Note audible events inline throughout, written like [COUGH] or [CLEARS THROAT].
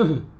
Okay. [COUGHS]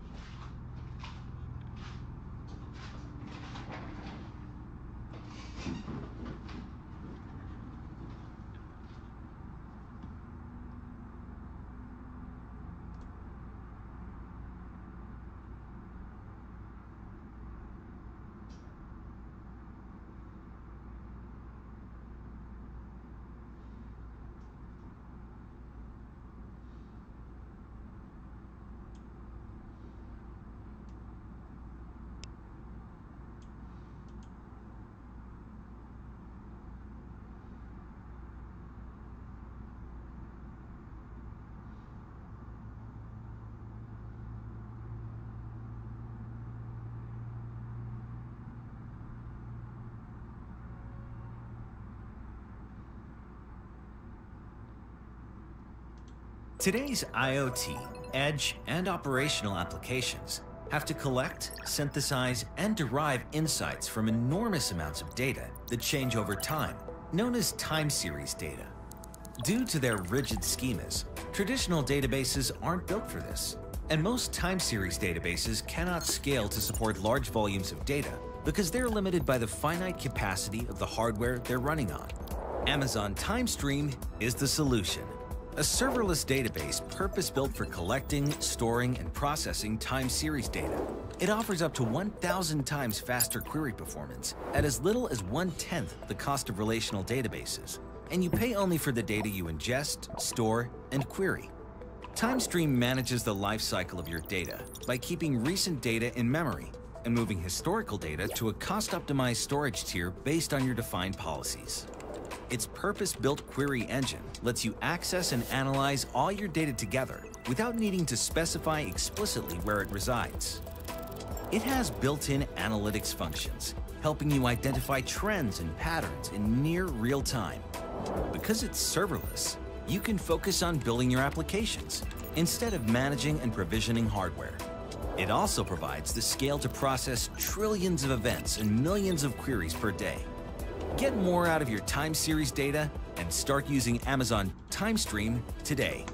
Today's IoT, edge, and operational applications have to collect, synthesize, and derive insights from enormous amounts of data that change over time, known as time series data. Due to their rigid schemas, traditional databases aren't built for this, and most time series databases cannot scale to support large volumes of data because they're limited by the finite capacity of the hardware they're running on. Amazon TimeStream is the solution. A serverless database purpose-built for collecting, storing, and processing time series data. It offers up to 1,000 times faster query performance at as little as one-tenth the cost of relational databases, and you pay only for the data you ingest, store, and query. TimeStream manages the lifecycle of your data by keeping recent data in memory and moving historical data to a cost-optimized storage tier based on your defined policies. Its purpose-built query engine lets you access and analyze all your data together without needing to specify explicitly where it resides. It has built-in analytics functions, helping you identify trends and patterns in near real time. Because it's serverless, you can focus on building your applications instead of managing and provisioning hardware. It also provides the scale to process trillions of events and millions of queries per day. Get more out of your time series data and start using Amazon TimeStream today.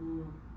मेरे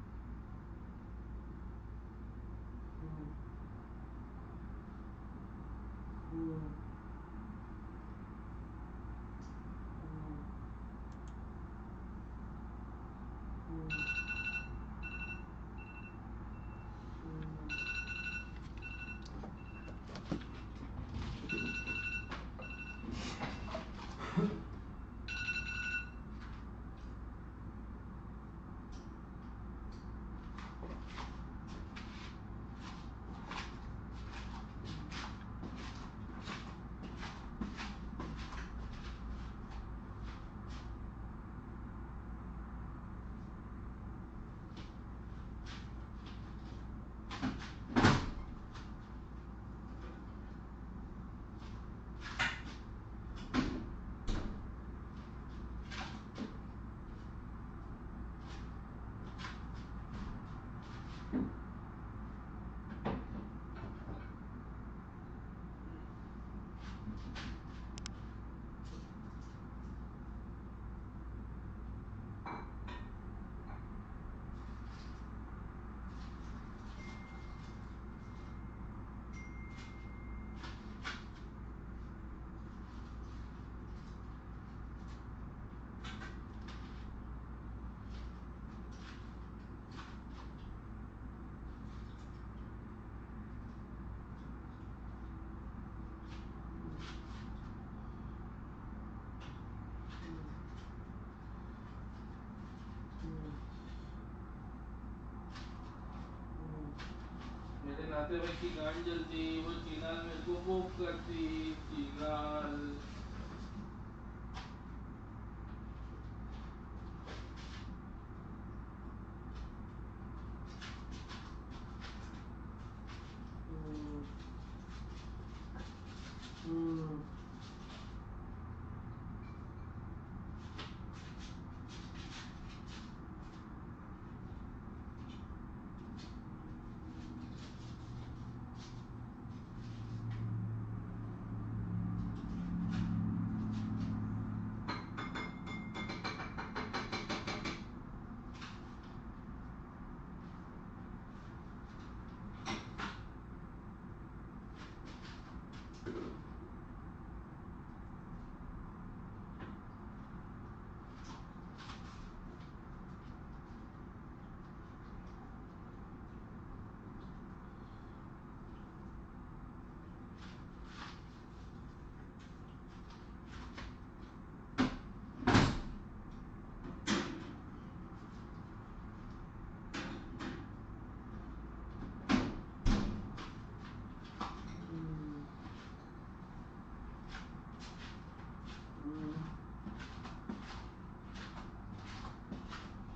नातेवाईची गांड जलती व चिनार मेरे को मोप करती चिनार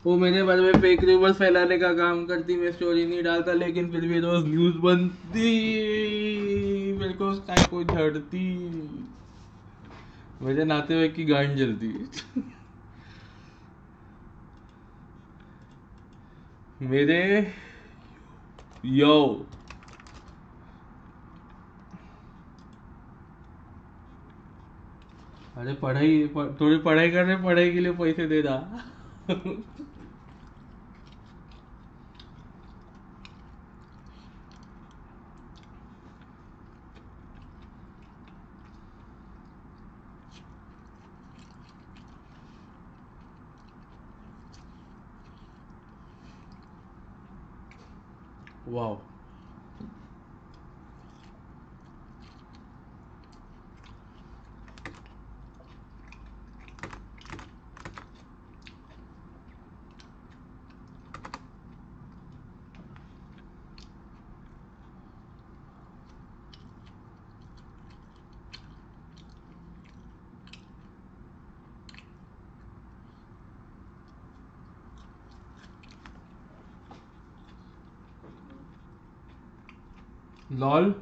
वो मेरे बारे में फेक न्यूज़ फैलाने का काम करती, मैं स्टोरी नहीं डालता, लेकिन फिर भी रोज न्यूज़ बनती। मेरे को उसका कोई झड़ती मेरे नाते हुए की गांड जलती। मेरे यो। अरे पढ़ाई, थोड़ी पढ़ाई कर रहे, पढ़ाई के लिए पैसे दे रहा वाह लॉल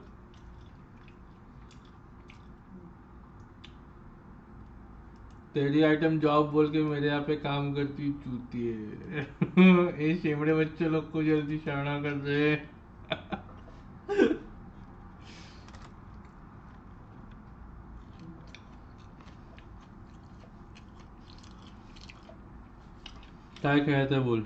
तेरी आइटम जॉब बोल के मेरे यहाँ पे काम करती, चूती है। [LAUGHS] ये शेमड़े बच्चे लोग को जल्दी शाना कर दे। [LAUGHS] काय खेळायचं बोल?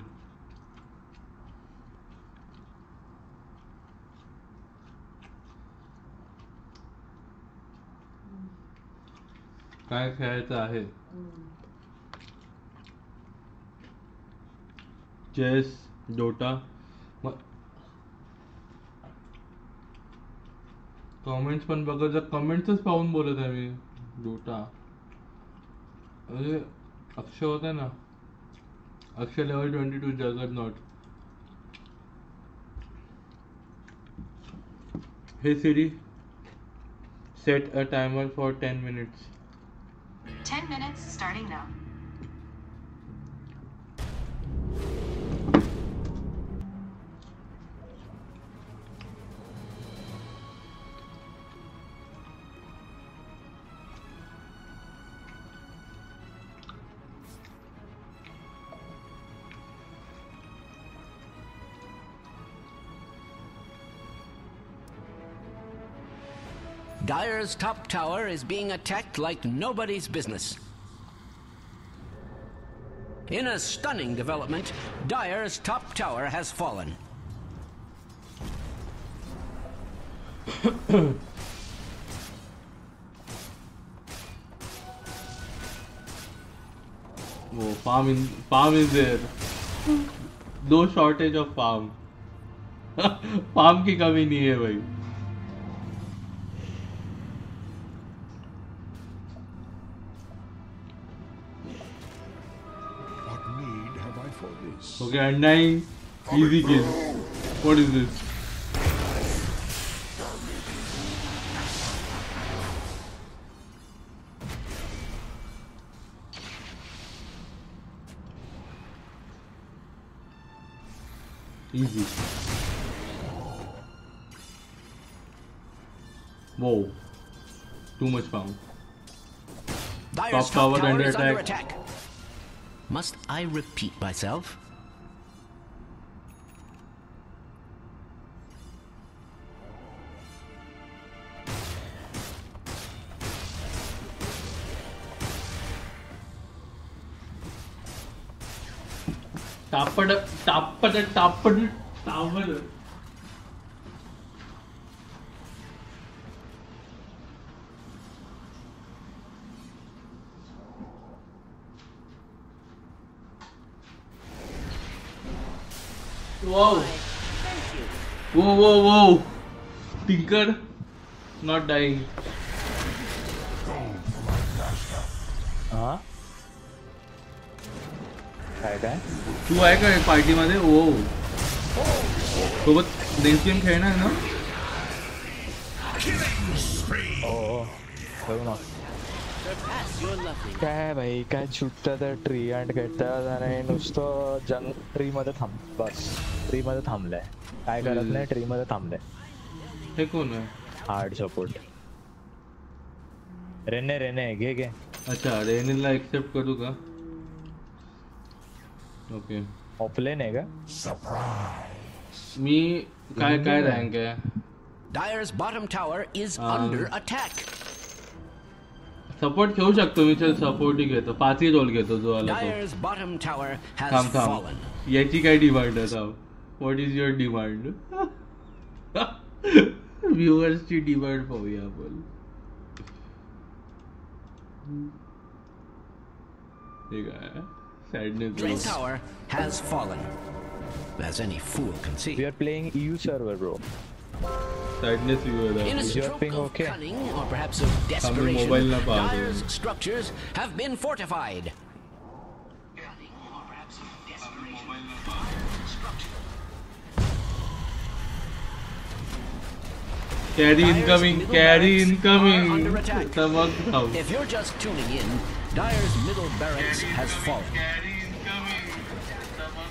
काय खेळायचं आहे? चेस डोटा कमेंट्स पण बघत जा कमेंट्सच पाहून बोलत आहे मी. डोटा. अरे अक्षय होता ना. अक्षय लेवल ट्वेंटी टू जगत not hey Siri set a timer for ten minutes now. Dire's top tower is being attacked like nobody's business. In a stunning development, Dire's top tower has fallen. oh, farm, in, farm is there. No shortage of farm. farm [LAUGHS] की कमी नहीं है Okay, undying easy kill. What is this? Easy. Whoa. Too much. Dire's Top top tower under attack. attack. Must I repeat myself? टापड टापड टापड टावड Wow. Whoa, whoa, whoa. Tinker. Not dying. काय काय तू आहे का पार्टीमध्ये ओ। सोबत नेक्स्ट गेम खेळणार ना? हो करू ना। काय भाई? काय सुटतं तर ट्री अँड घेतात आणि नुसतं जंग ट्री मध्ये थांब बस। ट्री मध्ये थांबलंय काय करत नाही ट्री मध्ये थांबलंय हे कोण आहे हार्ड सपोर्ट रेने रेने घे घे। अच्छा रेनिलला एक्सेप्ट करू का? ओके ऑफलाईन आहे का मी काय काय रँक आहे? Dyer's bottom tower is Um, under attack. Support घेऊ शकतो मी चल सपोर्टही घेतो. पाचही रोल घेतो जो आला तो. Bottom tower has थांब. थांब. याची काय डिमांड आहे थांब. व्हॉट इज़ युअर डिमांड व्ह्युअर्सची डिमांड पाहूया आपण. हे काय? Twin tower has fallen. As any fool can see. We are playing EU server, bro. Sadness you are In a stroke okay. of cunning or perhaps of desperation, Dire's structures have been fortified. Carry incoming, carry incoming. If you're just tuning in, Dire's middle barracks has fallen.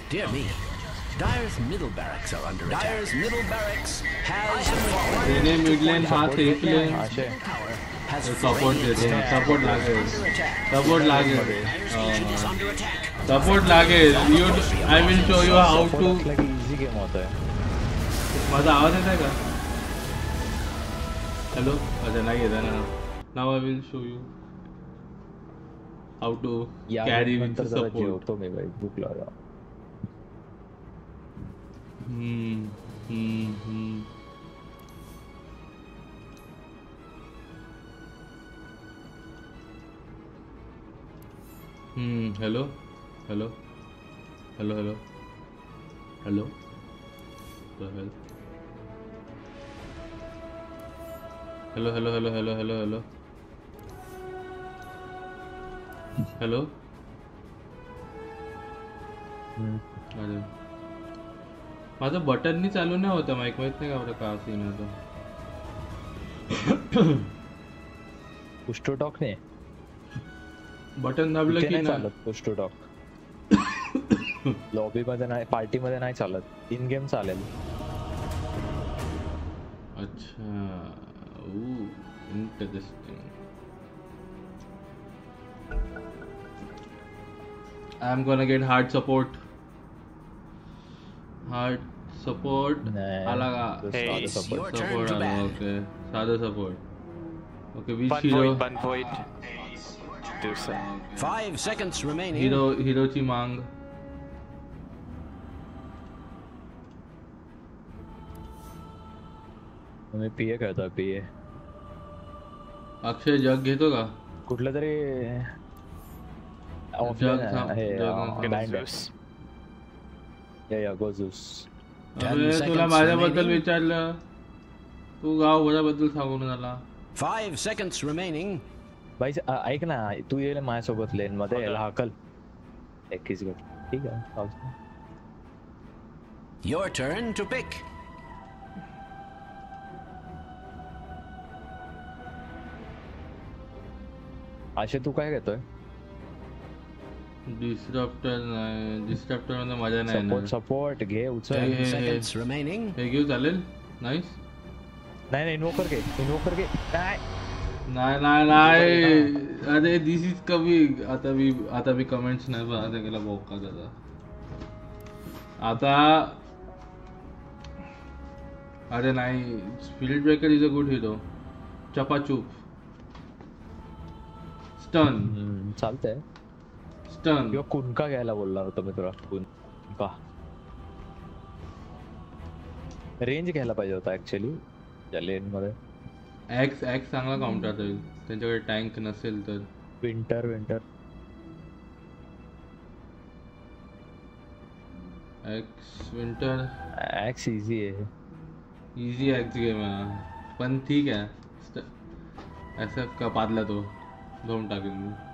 Dear me, Dire's middle barracks are under attack. Dire's middle barracks has fallen. मैंने mid lane हाथ एक support देते ah, support लागे support लागे support लागे uh, you I will show you how to easy game होता है मजा आवाज आता है का Hello. अच्छा नहीं है ना now I will show you. how to yeah, carry with the support. तो मैं भाई भूख लग। रहा हम्म हम्म hello hello hello hello hello hello hello hello hello hello hello hello hello अरे। माझं बटननी चालू नाही होतं माईक माहित नाही का बरं का सीन होतं? पुश टू टॉक नाही. बटन दाबलं की नाही ना? चालत पुश टॉक लॉबी मध्ये नाही पार्टी मध्ये नाही चालत. इन गेम चालेल. अच्छा. Interesting I'm gonna get hard support. Hard support. Nah, Alaga. Hey, it's support. your turn support to bat. Okay, sada support. Okay, we bun zero. Void, bun void. Do so. Five seconds remaining. Hiro Hirochi Mang. हमें पीए करता पीए अक्षय जग घेतो का कुठलं तरी Ten अबे तुला माझ्याबद्दल विचारलं. तू गाव भराबद्दल सांगून झाला? Seconds remaining. बाई अ- ऐक ना तू येईल माझ्यासोबत लेन मध्ये याला हाकल एकवीस गट ठीक आहे Your turn to pick. आशे तू काय घेतोय? डिस्ट्रप्टर नाही डिस्ट्रप्टर मध्ये मज़ा नाही सपोर्ट. सपोर्ट घे उचल. seconds remaining. हे घेऊ चालेल? नाईस नाही नाही इन्वोकर घे. इन्वोकर घे. काय नाही नाही नाही. अरे दिस इज़ कमी. आता मी आता मी कमेंट्स नाही आता गेला बोका दादा आता अरे नाही. Spirit breaker is a good hero चपाचूप stun चालतंय. स्टन किंवा कुणका घ्यायला बोलणार होतो मी तुला? कुणका रेंज घ्यायला पाहिजे होता ऍक्च्युली त्या लेन मध्ये. ऍक्स ऍक्स चांगला काउंटर होईल त्यांच्याकडे टँक नसेल तर. Winter winter Axe winter Axe easy आहे. इझी ॲक्स गेम आहे. पण ठीक आहे. स्ट- असं का पादला तो. don't have a move.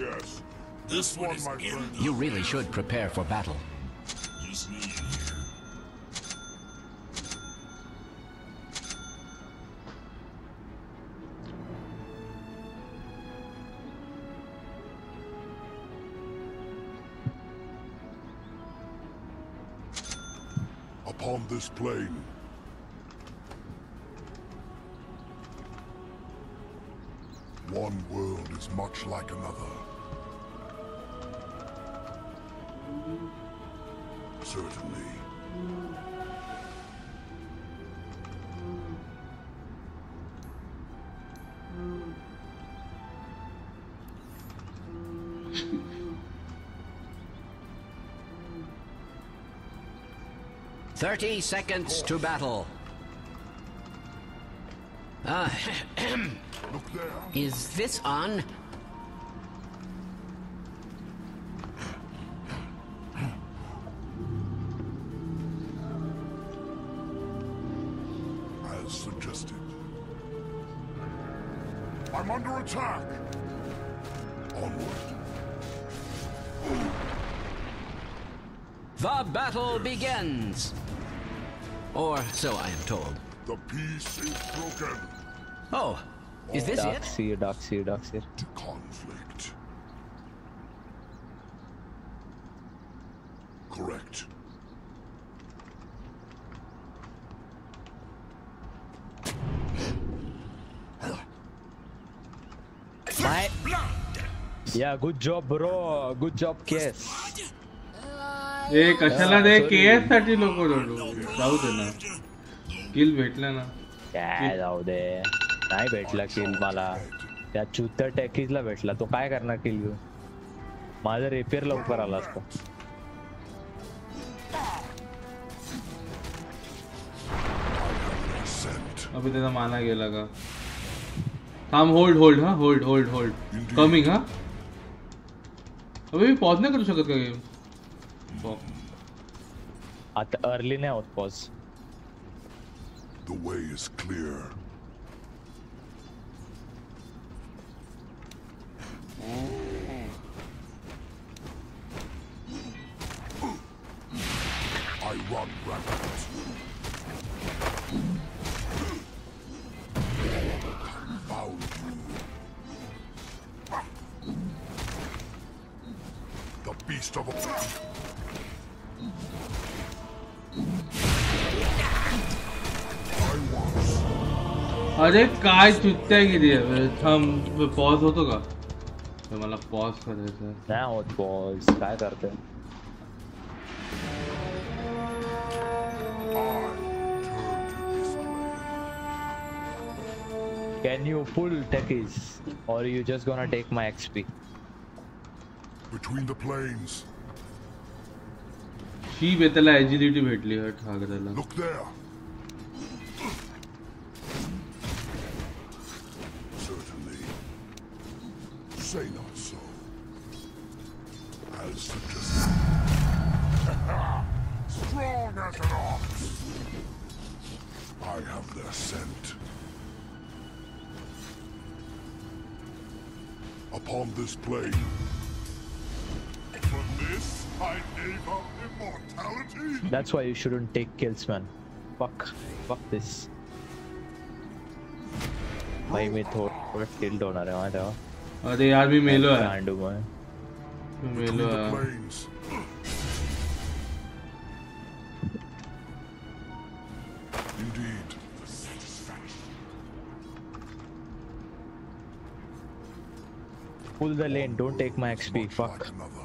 Yes. This one, my friend. You really should prepare for battle. Just me in here. Upon this plain, one world is much like another. 30 seconds to battle. Ah, there. [CLEARS THROAT] is this on? As suggested. I'm under attack. Onward. The battle begins! Or so I am told. The peace is broken. Oh, is this Dark it? Seer, Dark Seer, Dark Seer. To conflict. Correct. My... Yeah, good job, bro. Good job, Case. ए कशाला रे KS साठी लोक जाऊ दे ना. किल भेटला ना. काय जाऊ दे. नाही भेटला किल मला. त्या चुत्या टॅकीजला भेटला. तो काय करणार किल घेऊन? माझा रेपियर लवकर आला असता. अभी त्याचा माना गेला का? थांब होल्ड होल्ड हा? होल्ड होल्ड होल्ड कमिंग हा? अबे मी पॉज नाही करू शकत का game At the early ne outpost. The way is clear. I run rapids. अरे काय चुत्त्या किती आहे थांब पॉज होतो का मला पॉज करायचं नाही होत पॉज काय करते Can you pull techies or are you just gonna take my XP? Between the planes. ही बेताला एजिलिटी भेटली ठाकरेला. Look there. That's why you shouldn't take kills, man. Fuck. Fuck this. भाई मैं थोड़ा killed होणार आहे माहिती आहे का? अरे यार मी मेलो काय आहे हांडू मग मी Between मेलो the आहे plains. Indeed. Pull the lane, don't take my XP. Much Fuck. like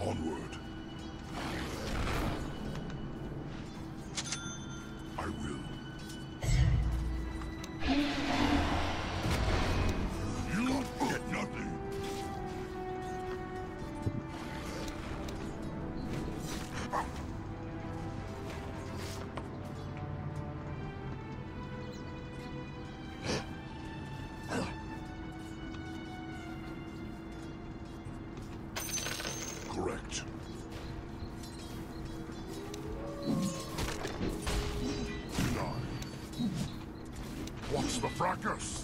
Onward. Marcus!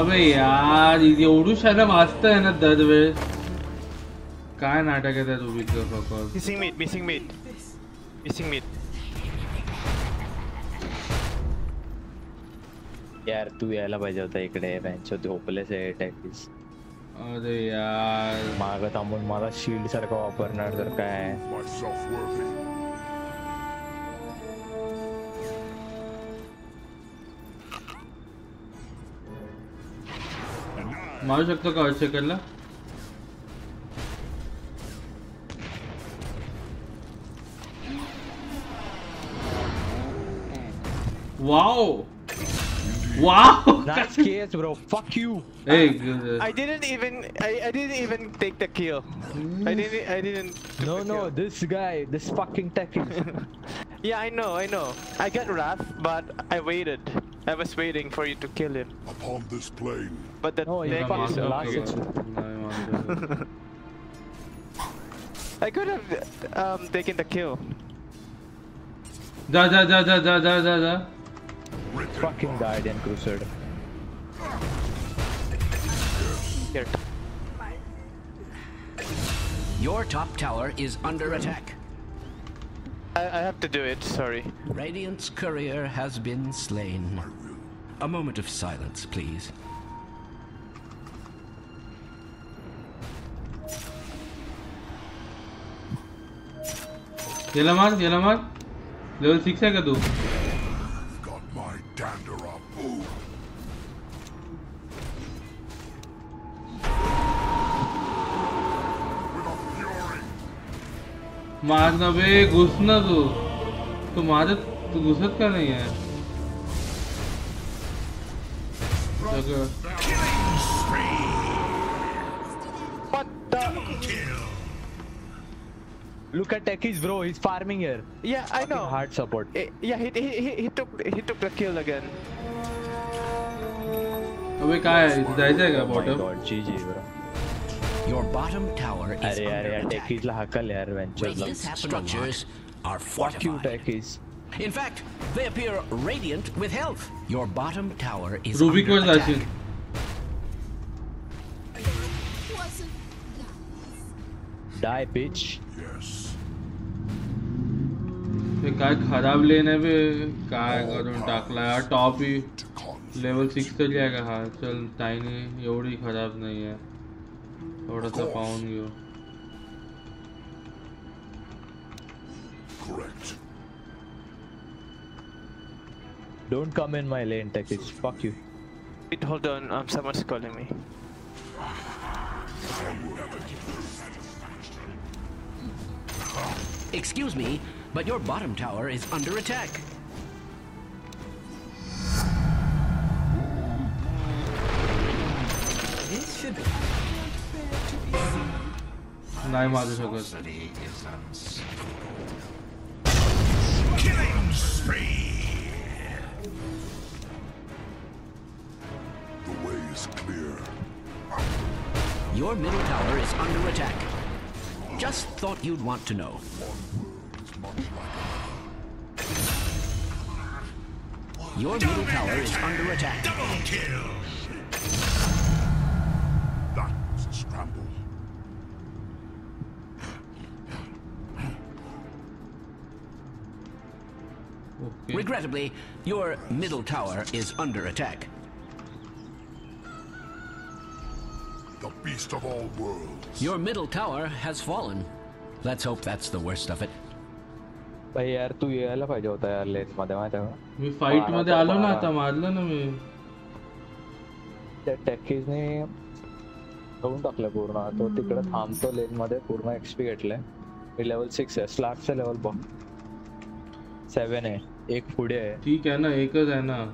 अबे यार एवढू शाला वाचतंय ना दरवेळेस काय नाटक आहे त्या रुबीचं फक्त Missing mid, missing mid. Missing mid. यार तू यायला पाहिजे होता इकडे बँच झोपलेस आहे टॅक्टिस अरे यार. माग थांबून मला शिल्ड सारखं वापरणार तर काय? मारू शकतो का सेकंडला वाव वाव Nice case, bro. Fuck you. A I didn't even I, I didn't even take the kill. I didn't I didn't took No, the no, kill. this guy, this fucking techie. [LAUGHS] Yeah, I know, I know. I got wrath, but I waited. I was waiting for you to kill him. Upon this plane. But that oh, deck is over. [LAUGHS] I could have um, taken the kill. Da da da da da da da da. Fucking died in Here. Your top tower is under attack. I, I have to do it, sorry. Radiant's courier has been slain. A moment of silence, please. याला मार याला मार level six आहे का तू मार ना बे घुस ना तू तू माझ्यात तू घुसत का नाही the? Look at techies, bro. He's farming here. Yeah, I know. Hard support. Eh, Yeah, he, he, he, he took he took the kill again. अबे आहे Oh my bottom god, GG, bro. Your bottom tower is अरे यार under यार attack. techies ला हकल यार venture Radiant's structures are Fuck you, fortified. techies. In fact, they appear radiant with health. Your bottom tower is Rubik were under जाशील attack. Die, bitch. Yes. हे काय खराब लेन आहे बे काय करून टाकला यार top he To conflict. Level six तरी आहे का हा चल टायनी एवढी खराब नाही आहे What of you? Correct. Don't come in my lane, Techies. Fuck you. Wait, hold on. Um, someone's calling me. Excuse me, but your bottom tower is under attack. Killing spree. The way is clear. Your middle tower is under attack. Just thought you'd want to know. Your middle tower is under attack. Double kill. Okay Regrettably, your middle tower is under attack. The beast of all worlds. Your middle tower has fallen. Let's hope that's the worst of it. भाई यार तू यायला पाहिजे होता यार लेन मध्ये माहिती आहे का मी फाईट बारा मध्ये तर आलो ना बारा. आता मारलं ना मी त्या टॅकीजने करून टाकलं पूर्ण तो तिकडे थांबतो लेन मध्ये पूर्ण एक्सपी घेतलंय मी लेवल सिक्स आहे स्लॅबचं लेवल बघ सेवन आहे एक पुढे आहे. ठीक आहे ना एकच आहे ना.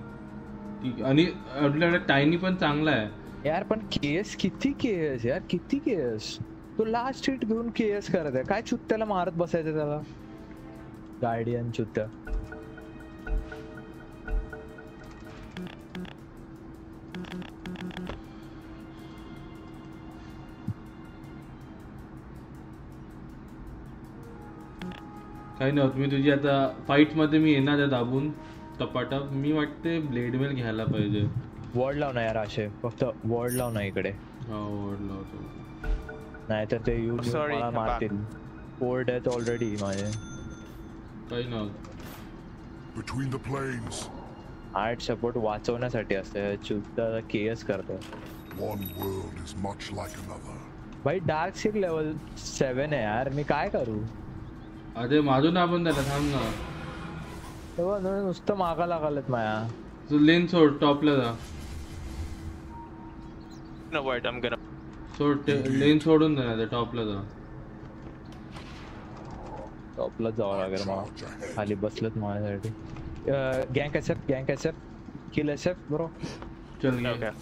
ठीक आणि आपल्याकडे टायनी पण चांगला आहे. यार पण केएस किती केएस? यार किती केएस? तो लास्ट हिट घेऊन केएस करत आहे. काय चुत्त्याला मारत बसायचं त्याला? गार्डियन चुत्त्या काही नाही होत. मी तुझी आता फाईटमध्ये मी येणार आहे दाबून. टपाटप मी वाटते ब्लेड मेल घ्यायला पाहिजे. वर्ड लाव ना यार असे फक्त वर्ड लाव ना इकडे. हा ओढ लावतो नाहीतर ते Sorry, मला मारतील. पोर्ड आहेत ऑलरेडी माझे. काही नाही होत. Between the planes, hard support वाचवण्यासाठी असते. चुत्ता केएस करतो. One world is much like another. भाई डार्क सिक लेवल सेवन आहे यार. मी काय करू? अरे मारू ना आपण त्याला थांब ना. तेव्हा नु- नुसतं मागा लागालेत माया. तू लेन सोड टॉपला जा. No word, I'm gonna. सोड लेन सोडून दे ना टॉपला जा. टॉपला जावं लागेल मला. खाली बसलेत माझ्यासाठी. गँग एसएफ गँग एसएफ किल एसएफ ब्रो चल गया Okay.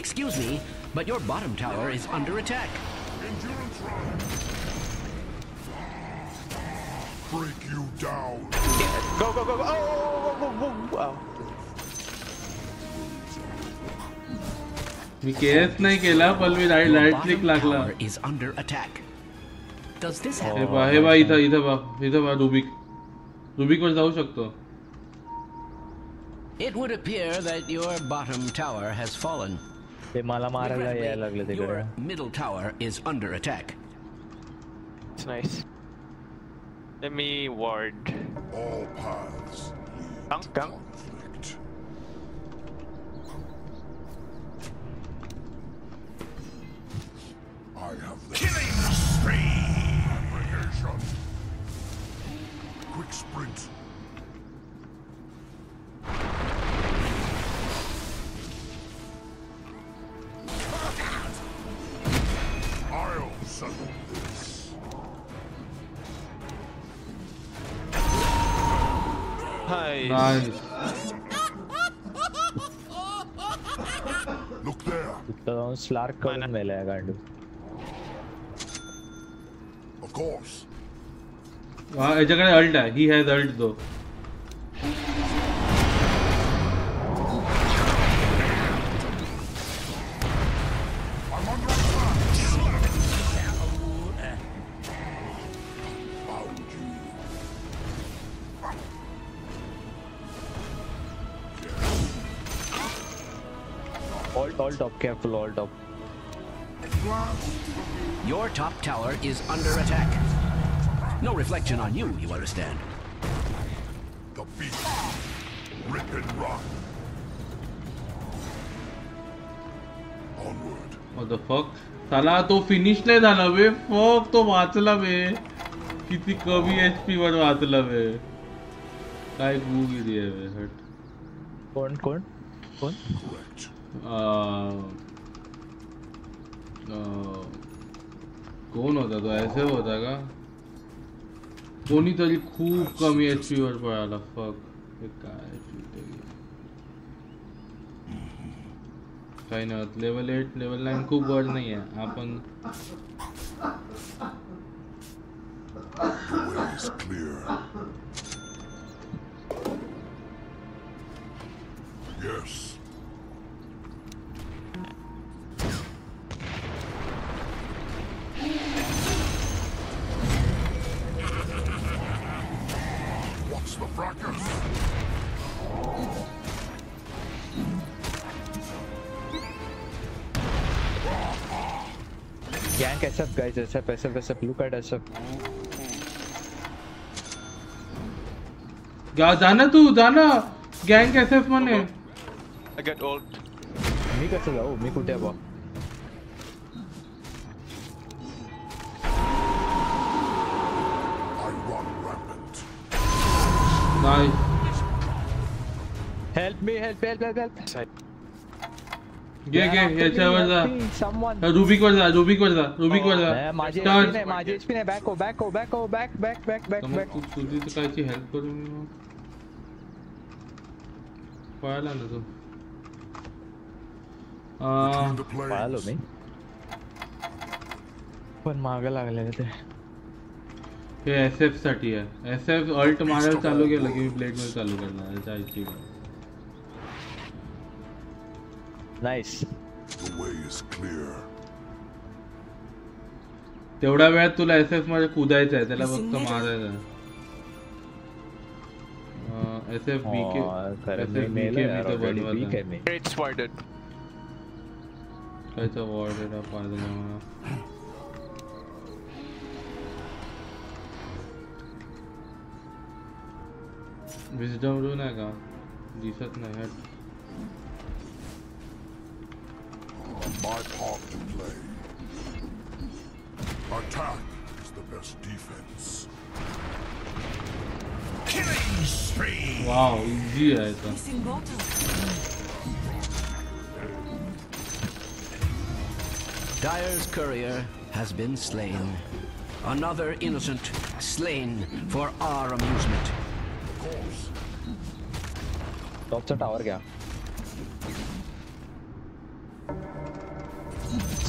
Excuse me, but your bottom tower is under Break you down. Go, go, go, go! Oh, whoa, whoa, whoa, whoa. Wow. Me case नाही केला पण मी right Your right bottom click लागला tower is under attack. Does this hey happen? बा हे बा इथं इथं बा इथं बा रुबिक रुबिक वर जाऊ शकतो It would appear that your bottom tower has fallen. ते मला मारायला यायला लागले Regrettably, तिकडे your middle tower is under attack. It's nice. Let me ward. All paths lead Come, to come. conflict. I have the killing spree. Quick sprint. Oh, I'll settle Hi. Nice. Look there. तिथं जाऊन स्लार्क करून मेलाय गांडू Of course. हा याच्याकडे alt आहे he has alt दो Careful all top Your top tower is under attack. No reflection on you, you understand. The beast. Rip and run. Onward. The fuck साला तो finish नाही झाला बे फक तो वाचला बे किती कमी एच पी वर वाचला बे काय गुगिरी आहे बे हट कोण कोण कोण अं, होता तो ऐसे होता का? कोणीतरी खूप कमी एच पी वर पळाला फक हे काय काही नाही लेवल एट लेवल नाईन खूप वर नाही आहे आपण clear. SF guys, SF, SF, SF. Look at SF. जा जाना तू जाना गँग S F I get ult. मी कसं जाऊ मी कुठे आहे बा I run rampant. नाही help me help help help help Side. घे घे याच्यावर जा रुबिक वर जा रुबिक वर जा रुबिक वर जा माझी. HP नाही माझी HP नाही बॅक हो बॅक हो बॅक हो back back back back back तू तुझी कायची हेल्प करू मी मग पळाला ना तू। पळालो. मी पण माग लागलेलं ते हे एस एफ़ साठी आहे एस एफ़ अल्ट मारायला चालू केलं की मी ब्लेड मध्ये चालू करणार याच्या nice The way is clear. तेवढ्या वेळात तुला एस एफ़ मध्ये कुदायचं आहे त्याला फक्त मारायचं आहे. S F B K S मी एफ़ बी के मी तर warded. कायचा वॉर्ड आहे. ना पाहिजे मला. विजडम रूम आहे का दिसत नाही. on my part to play. Attack is the best defense. Killing spree! Wow, easy I thought. Dire's courier has been slain. Another innocent slain for our amusement. Of course. Top tower, yeah.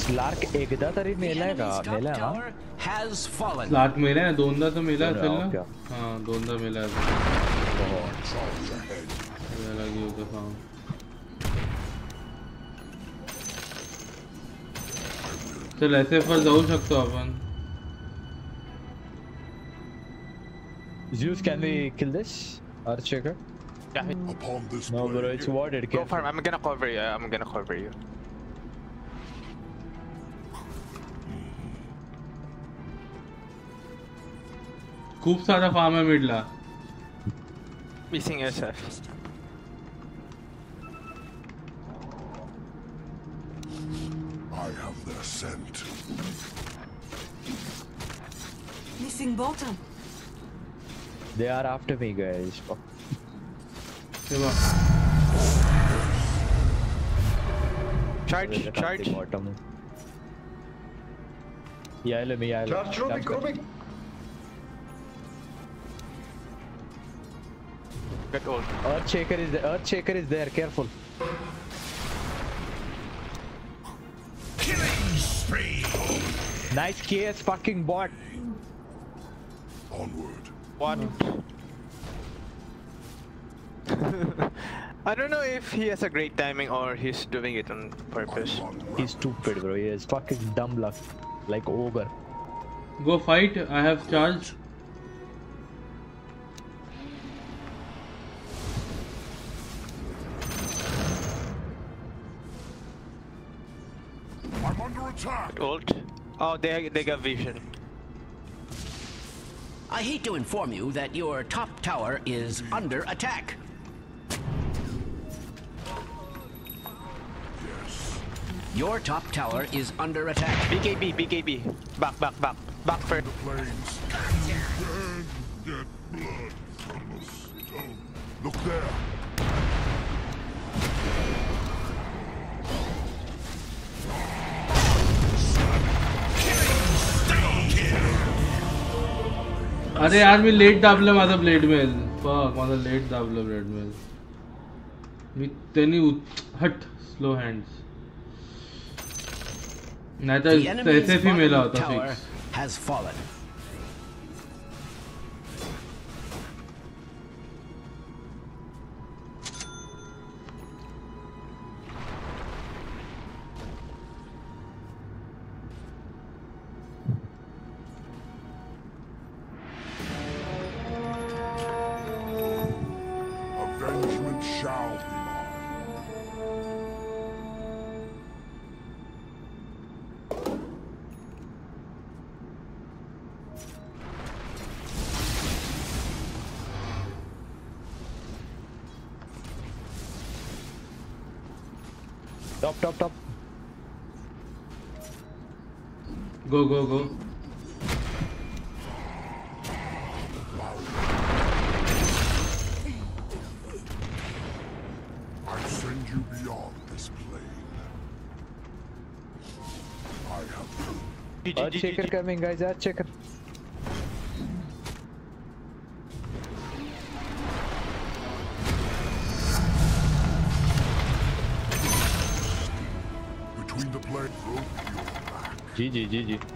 स्लार्क एकदा तरी The मेलाय का enemy's top मेलाय ना tower has fallen. लाट मेला आहे दोनदा तर मेला दोनदा, असेल ना ओके. हा दोनदा मेला असेल Charge ahead. याला घेऊ तर सांग चल एस एफ वर जाऊ शकतो आपण Zeus, can we kill this? Earthshaker? Yeah. Upon this No, bro, blade, it's warded. Go Careful. farm. I'm gonna cover you. I'm gonna cover you. खूप सारा फार्म आहे मिडला Missing SF. I have their scent. Missing bottom. They are after me, guys. Fuck. हे बघ Charge, They're at charge. the bottom. यायला मी यायला Charge कर. Get old. Earth Shaker is there. Earth Shaker is there. Careful. Killing spree. Nice KS fucking bot. Onward. What? [LAUGHS] I don't know if he has a great timing or he's doing it on purpose. He's stupid, bro. He has fucking dumb luck. Like ogre. Go fight. I have charged. Under. Ult. Oh, they they got vision. I hate to inform you that your top tower is under attack. Yes. Your top tower is under attack. BKB, BKB. Back, back, back. Back first. Planes. And get blood from the stone. Look there. अरे यार मैं late दाबलं माझा blade mail fuck माझा late दाबलं blade mail मी त्यांनी हट स्लो हँड्स नाहीतर enemy's एस एफ़ ही मेला होता fix has fallen. go, go. I send you beyond this plane. I have Earth uh, shaker coming, guys. Earth shaker. GG, GG.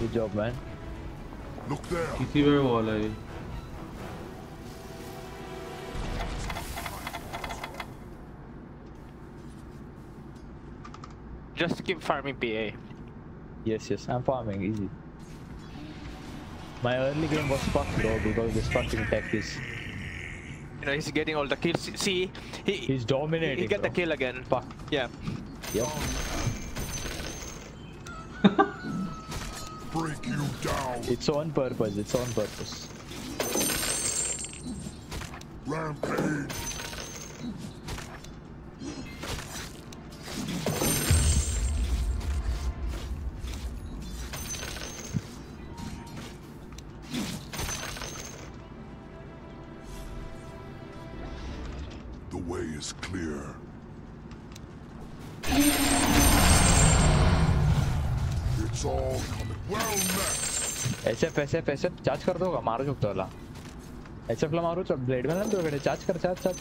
good job man Look there. किसी पे wall है ये Just keep farming PA. yes yes I'm farming easy my early game was fucked bro because this fucking tech is You know, he's getting all the kills. See, he he's dominating he get the bro. kill again. fuck Yeah. yep It's on purpose it's on purpose Rampage. SF SF charge कर दोगा मारू शकतो त्याला SF ला मारू blade में ना तुझ्याकडे charge कर चार्ज चार्ज.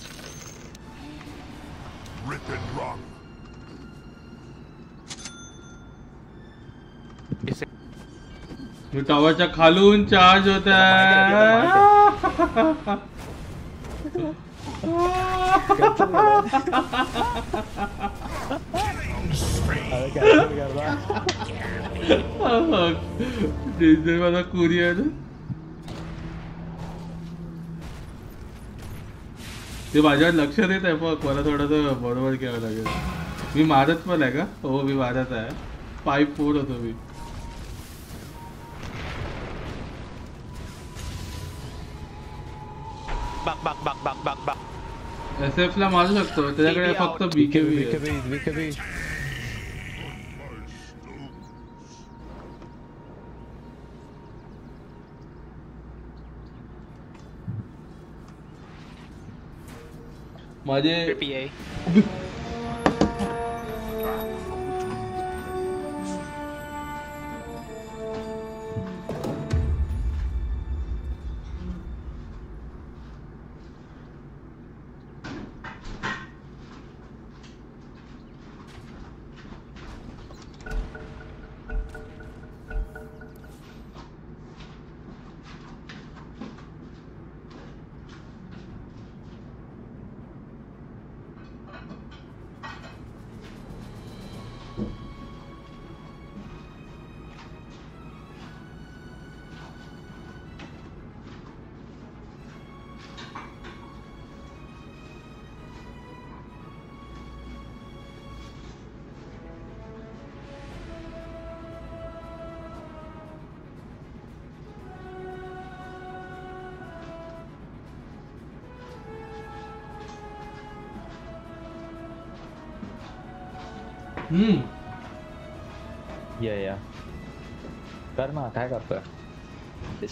He's मी टॉवरच्या खालून चार्ज होत आहे रहा वाला कुरिअर ते माझ्यावर लक्ष देत आहे बघ मला थोडंसं बरोबर घ्यावं लागेल मी मारत पण आहे का हो मी मारत आहे पाईप फोड होतो मी. एस एफ़ ला मारू शकतो त्याच्याकडे फक्त. BKB BKB BKB Hadi. Trippie.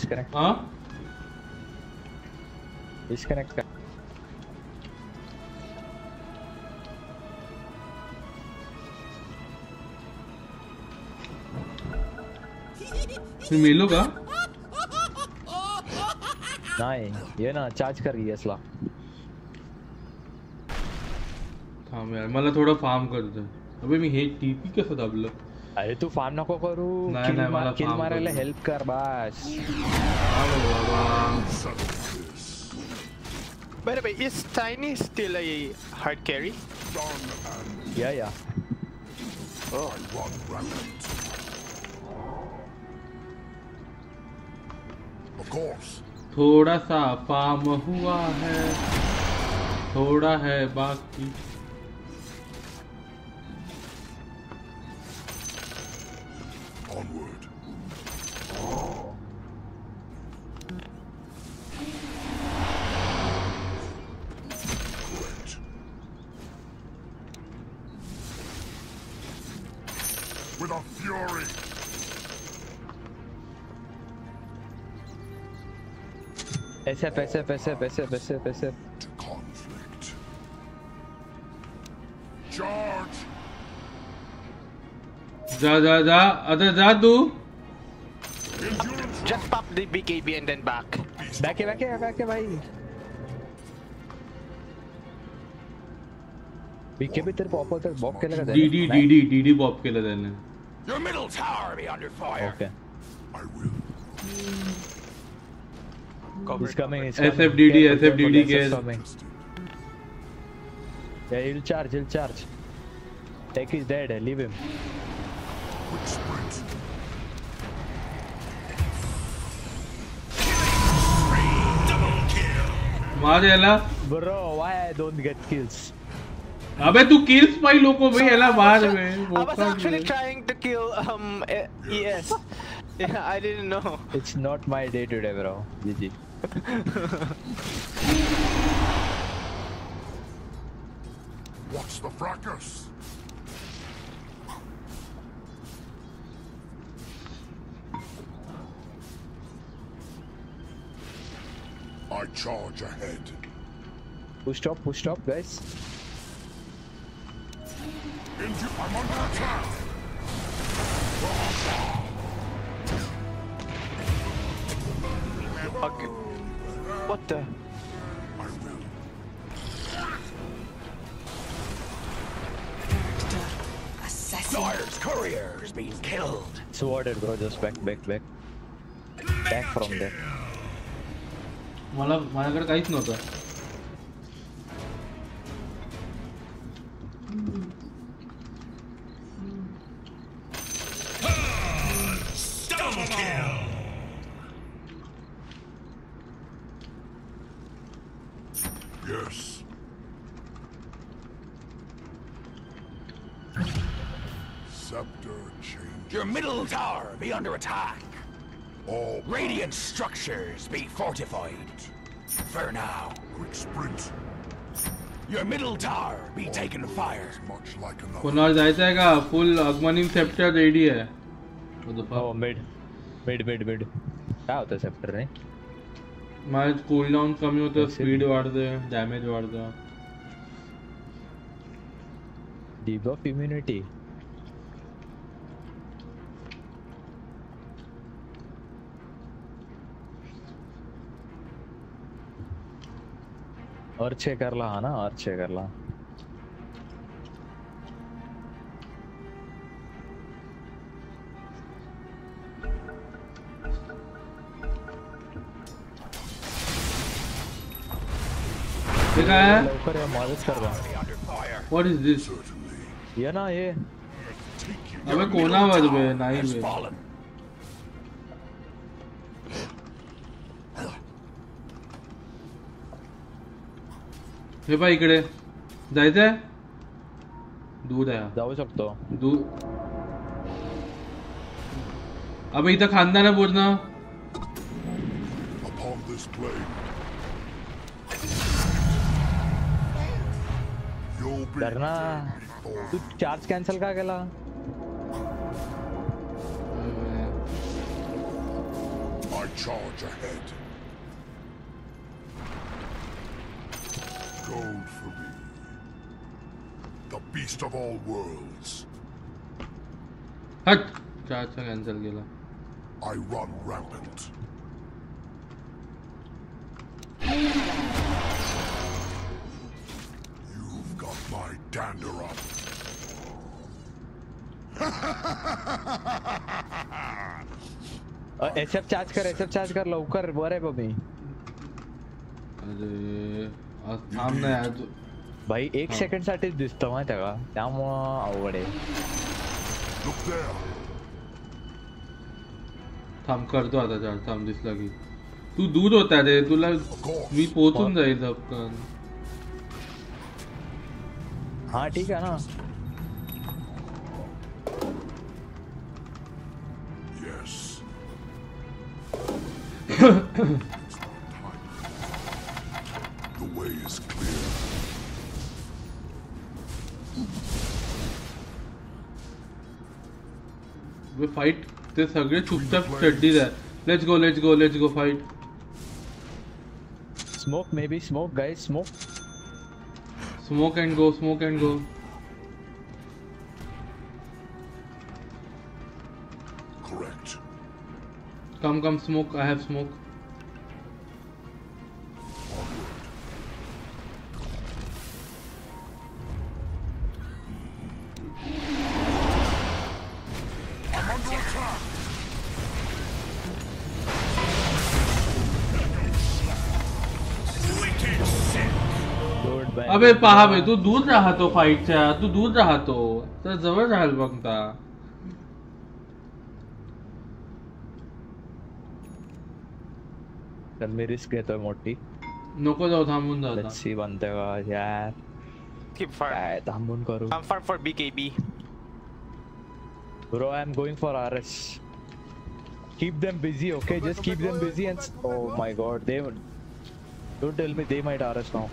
Disconnect हा डिस्कनेक्ट कर मेलो का नाही ये ना चार्ज कर रही है ला थांब यार मला थोडं फार्म करतो अबे मी हे टीपी कसं दाबलं? अरे तू फार्म नको करू. किल मारायला हेल्प कर बस. बरे बाई इस टाइनी स्टील ये हार्ड कैरी या या थोड़ा सा फार्म हुआ है थोड़ा है बाकी। SF, SF, SF, SF, SF, SF. to conflict. Charge! जा जा जा अरे जा तू Endurance Just pop the BKB and then back. Back है बैक है बैक है भाई बीके भी तेरे पॉप होते बॉक केलं का D D D D D D pop केलं त्याने Your middle tower be under fire. Okay He's coming, he's SFDD, coming. SFDD careful, care. he's coming. Yeah, he'll charge, he'll charge. Tech is dead, leave him. Quick sprint. मार याला Bro, why I don't get kills? अबे तू kills पाई लोको भाई याला मार बे I was actually trying to kill um e- ES. Yeah, I didn't know. It's not my day today, bro. GG. [LAUGHS] What's the fracas? I charge ahead. Push stop, push stop, guys. Into I'm under attack. Okay. What the? I will. Assassin. Dire's couriers being killed. Sworded, bro. Just back, back, back. Back from there. मला माझ्याकडे काहीच नव्हतं Scepter change. Your middle tower be under attack. All Radiant structures be fortified. For now. quick sprint. Your middle tower be taking fire. Is much like another. कोणावर जायचं आहे का full अगमनीम sceptre ready आहे What the fuck? Oh, mid. Mid, mid, mid. काय होतं sceptre रे माझं cool down कमी होतं That's it. स्पीड वाढते डॅमेज वाढतं डिबफ इम्युनिटी अर्चे करला हा ना? अर्चे करला. लवकर या मदत कर व्हॉट इज़ दिस ये ना ये. अबे कोना बज बे? नाइन में हे पाय इकडे. जायचंय? दूर आहे. जाऊ शकतो. दूर अबे इथं खानदान आहे पूर्ण. तू चार्ज कॅन्सल का केला? I charge ahead. Gold for me. The beast of all worlds. हट चार्जचा कॅन्सल केला I run rampant. You've got my dander up. S F charge कर एस एफ चार्ज कर लवकर वर आहे बघ मी अरे आज थांब यार तू भाई एक सेकंड साठीच दिसतं माहिती आहे का? त्यामुळं अवघड आहे. थांब करतो आता चार्ज थांब दिसला की. तू दूर होता रे तुला मी पोहोचून जाईल झपकन हा ठीक आहे ना. Yes. [COUGHS] [COUGHS] [COUGHS] ते सगळे चुपचाप चड्डीत आहे let's go let's go let's go fight Smoke, maybe smoke, guys. Smoke. Smoke and go smoke and go Correct. Come come smoke I have smoke I'm under attack. अबे पहा बे तू दूर रहा तो फाइट फाईटच्या तू दूर रहा तो तर जवळ राहाल बघता तर मेरी रिस्क है घेतोय मोठी. नको जाऊ थांबून जाऊ लेट्स सी वन यार. कीप फार काय थांबून करू. I am farm for BKB bro I am going for R keep them busy okay? Just keep them busy and oh my god they don't tell me they might R S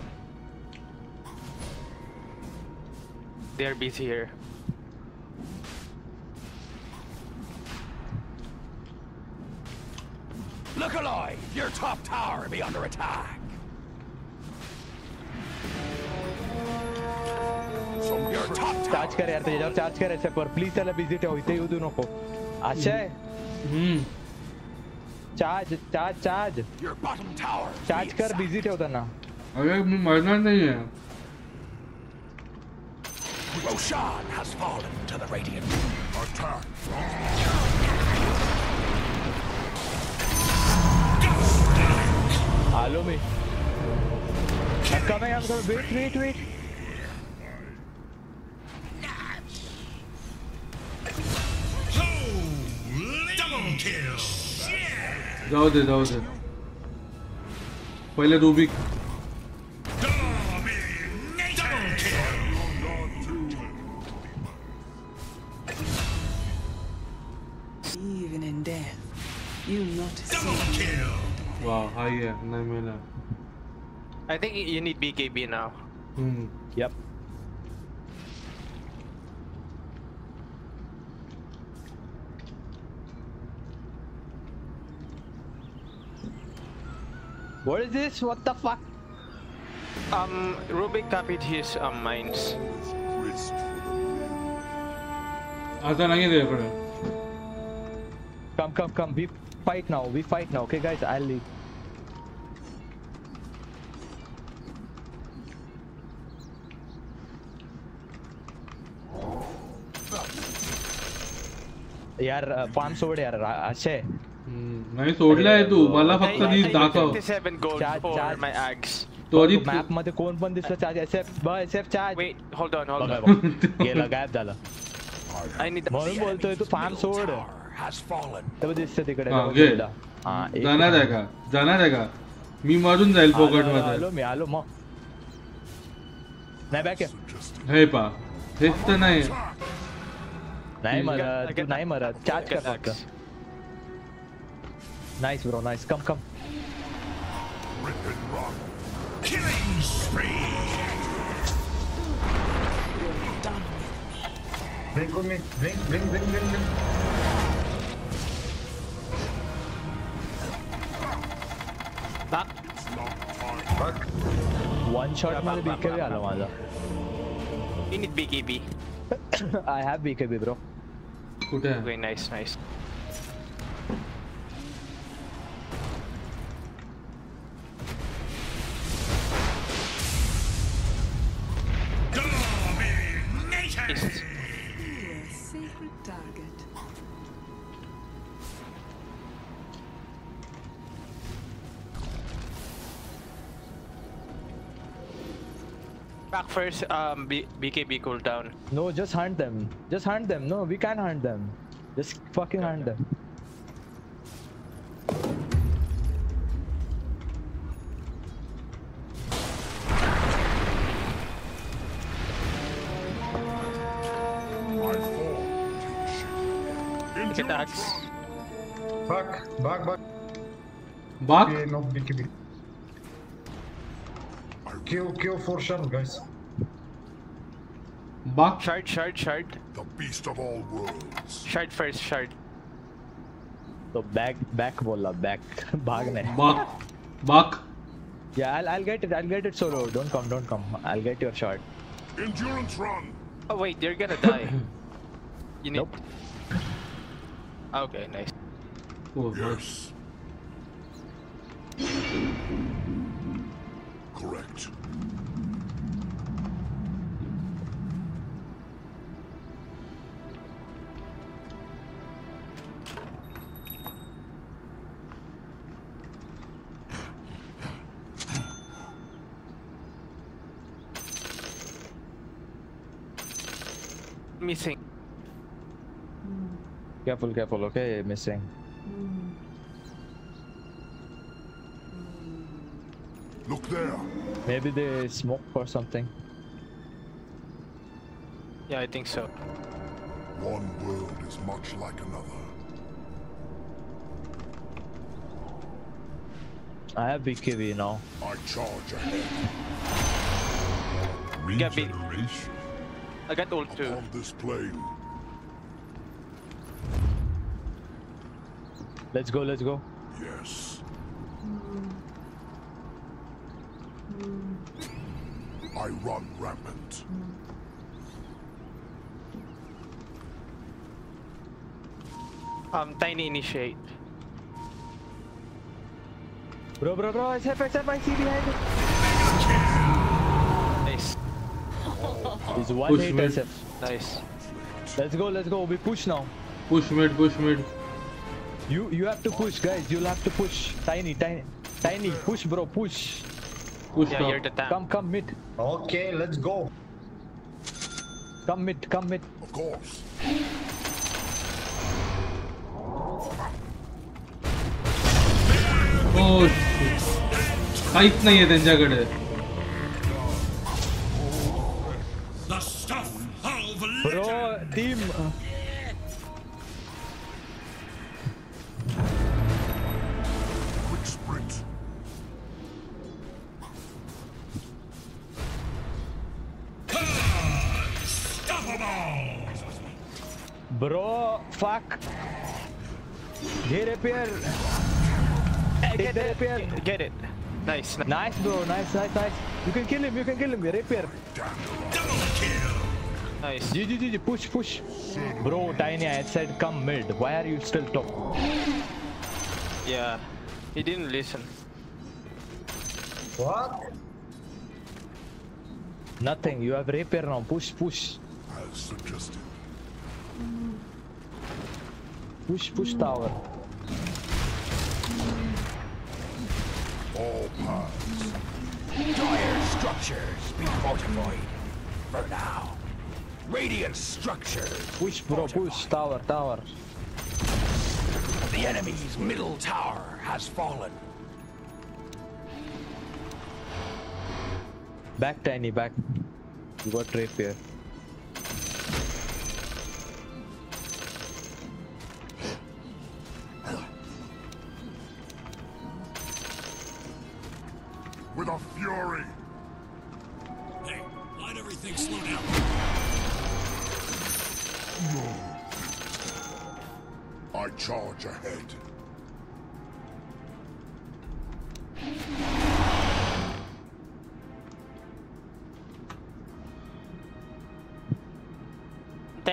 They're busy here. Look alive! Your top tower will be under attack! Some Your top charge कर यार त्याच्यावर charge कर याच्या पर please त्याला busy ठेव इथे येऊ देऊ नको Ashay hmm charge charge charge Your bottom tower! Charge कर बिझी ठेव त्यांना अरे मी मरणार नाहीये Roshan has fallen to the Radiant. attack. Alo me I'm coming, I'm coming. Wait, wait, wait. जाऊ दे जाऊ दे पहिले Rubik Even in death, you not Double kill. Wow, how you nine mana? I think you need BKB now. Hmm. Yep. What is this? What the fuck? Um, Rubick copied his um, mines. Hasta la guía de Come, come, come. We fight now. We fight now. Okay, guys, I'll leave. यार पाम सोड यार. अच्छे. असे सोड़ ले तू. माला फक्त नहीं दाखा चार चार माय एग्स तो आधी मॅप मध्ये कोण पण दिसलं चार ऐसे ब ऐसे चार wait hold on hold on ये गेला गायब झाला. म्हणून बोलतोय तू फार्म सोड. has fallen. तब दिसते तिकडे. तबदीस जाणार आहे जाना जाणार जाना का? मी मारून जाईल फोकट मध्ये. मी आलो मग. नाही बॅक हे पा. हेच तर नाही. नाही मरत नाही मरत. चार्ज कर फक्त. Nice bro nice come come Killing spree! Vem comigo, vem, vem, vem, vem, vem. Shot मध्ये बीकेबी आला माझा You need BKB. [COUGHS] I have BKB bro कुठे आहे Okay, first um, B BKB cooldown. No, just hunt them. Just hunt them. No, we can't hunt them. Just fucking hunt them. Hit. Back, back, back. Back? Okay, no, BKB. Kill, kill for sure, guys. Back. Shard, shard, shard. The beast of all worlds. Shard first, shard. So back, back, bola, back, [LAUGHS] Bagne. Back, back. Yeah, I'll, I'll get it. I'll get it solo. Don't come, don't come. I'll get your shard. Endurance run. Oh wait, they're gonna die. [COUGHS] you need. Nope. Okay, nice. Oh, yes. Correct. Missing. Careful, careful. Okay, missing. Look there. Maybe they smoke or something. Yeah, I think so. One world is much like another. I have BKB now. I charge ahead. Regeneration I got ult too. on this plane. Let's go, let's go. Yes. I run rampant. Um, tiny initiate. Bro, bro, bro. SF, SF, I see behind it. It's one Push hit mid. SF. nice. Let's go, let's go. We push now. Push mid, push mid. You you have to push, guys. You'll have to push. Tiny, tiny, tiny. Push, bro. Push. Push Yeah, top. you're the tank. Come, come mid. Okay, let's go. Come mid. Come mid. Of course. Oh shit. काहीच नाहीये त्यांच्याकडे Nice. nice. Nice, bro. Nice, nice, nice. You can kill him. You can kill him. Repair. Nice. GG, GG. Push, push. Bro, Tiny, I said come mid. Why are you still top? Yeah. He didn't listen. What? Nothing. You have repair now. Push, push. As suggested. Push, push tower. All paths. Dire structures be fortified. For now. Radiant structures. Push, bro. Push. Tower, tower. The enemy's middle tower has fallen. Back, Tiny, back. You got rapier. With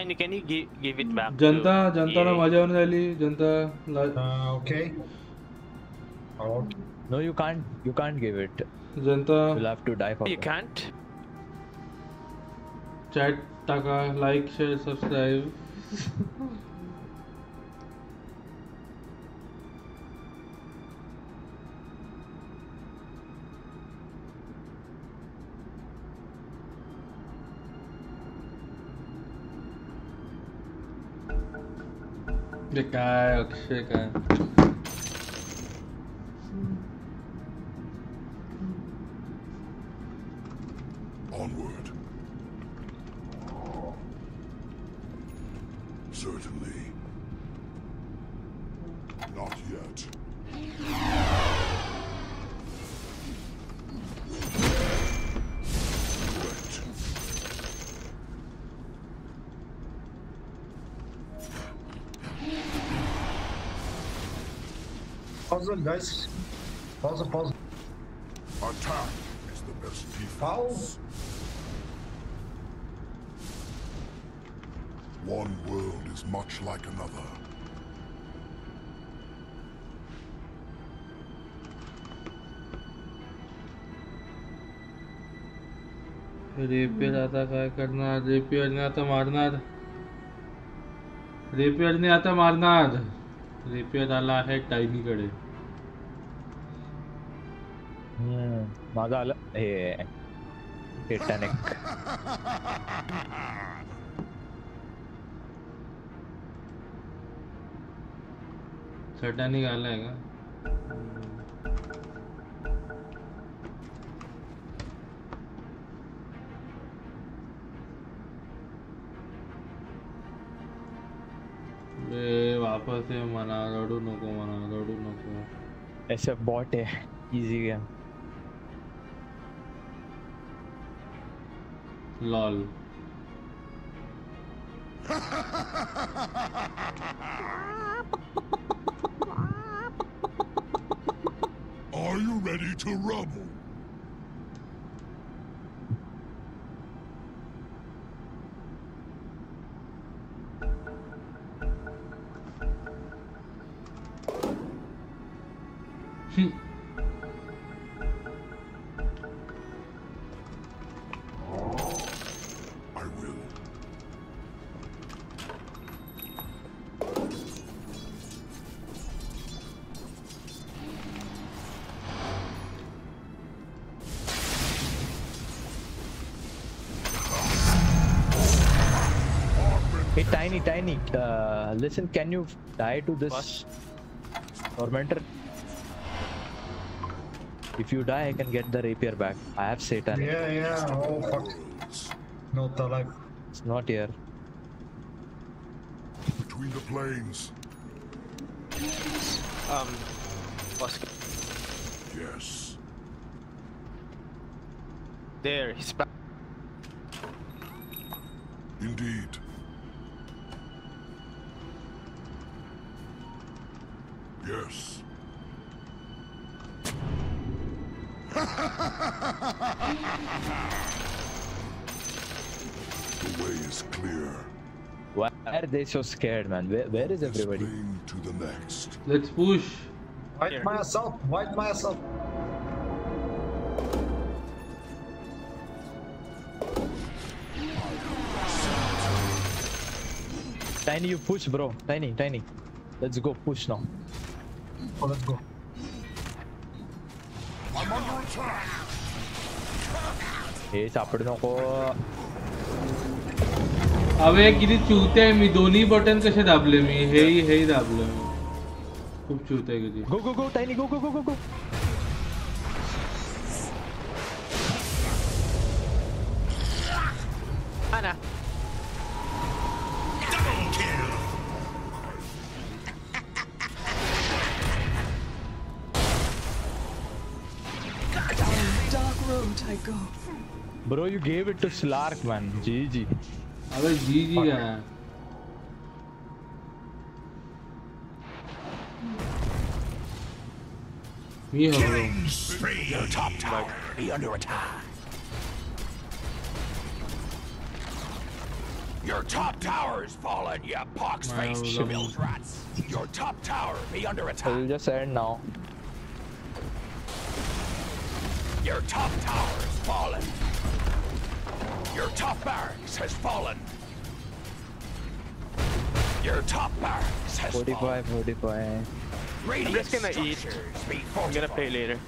Tiny, can you give, give it back? Janata to जनताला EA? मज़ा येऊन राहिली जनता Uh, okay. Oh. No, you can't. You can't give it. Janata You'll have to die for You that. can't? chat टाका like share subscribe Dekaj, guy. Hmm. Hmm. Onward. guys. Pause, pause. Attack is the best Ow. defense. One world is much like another. Rapier आता काय करणार रेपियरने आता मारणार रेपियरने आता मारणार rapier आला आहे टायनीकडे आलं हे टिटॅनिक सटानिक आलाय का वापस ये म्हणा रडू नको म्हणा रडू नको ऐसे बॉट है easy game lol [LAUGHS] Are you ready to rumble? Uh, listen, can you die to this tormentor? If you die, I can get the rapier back. I have Satan. Yeah, yeah. Oh, fuck. Not alive. It's not here. Between the planes. Um, Oscar. Yes. There, he's back. they so scared, man? Where, where is everybody? To the next. Let's push. White myself. White myself. Tiny, you push, bro. Tiny, tiny. Let's go push now. Oh, let's go. I'm under attack. Hey, no अबे किती चुते आहे मी दोन्ही button कसे दाबले मी हेही हेही दाबलं मी खूप चुते आहे किती go go go Tiny go go go go go Anna. Down dark road I go. Bro, you gave it to Slark, man. GG. अबे जी जी का मी हवं Your top tower be under attack. Your top tower is fallen, you pox-faced Wow, schmills rats. Your top tower be under So attack. we'll just end now. Your top tower is fallen. Your top barracks has fallen. Your top barracks has fallen. 45, 45. Radiant just gonna eat. structures I'm gonna fortified. pay later.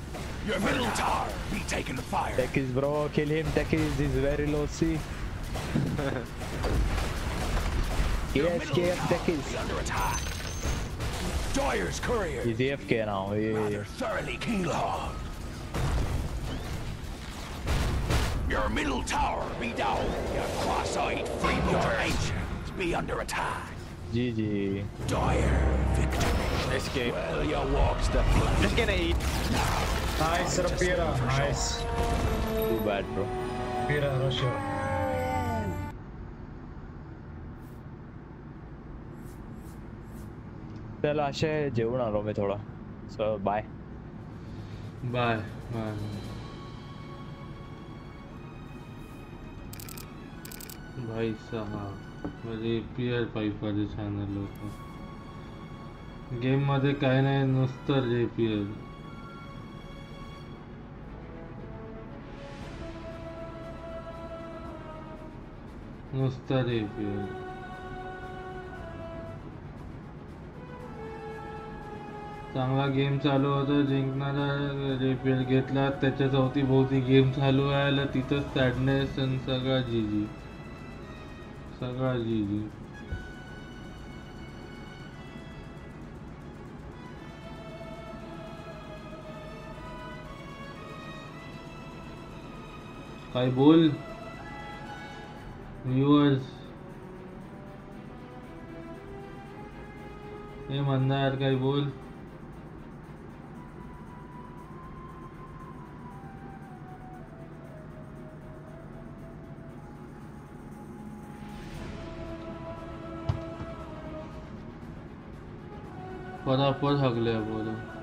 Your middle tower be taken fire. Techies, bro. Kill him. Techies is very low. C. [LAUGHS] Your Yes, middle KF tower Techies. be under attack. Dire's courier. He's AFK now. Yeah, yeah, Rather yeah. thoroughly keylogged. Your middle tower be down. Your cross-eyed freebooter ancients be under attack. GG. Dyer victory. Escape. Well, you walks the plank. Just gonna eat. Nice, Rapira. Nice. Too bad, bro. Rapira, Russia. चल असे जेवण आलो मी थोडा सो bye bye bye भाई साहब म्हणजे P R five माझे channel होतं गेममध्ये काय नाही नुसतं जे पी नुसतं पी चांगला गेम चालू होता, जिंकणारा रेपेल घेतला त्याच्या चौथी भोवती गेम चालू आहे तिथंच सॅडनेस आणि सगळा जी जी सगळा जी जी काय बोल व्ह्युअर्स हे मंदार काय बोल परापर हागल्या बरं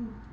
mm.